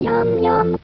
Yum yum.